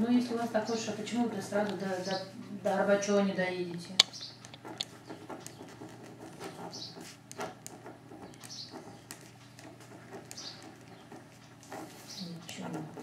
Ну, если у вас так лучше, почему вы сразу до, до, до Арбачева не доедете? Ничего.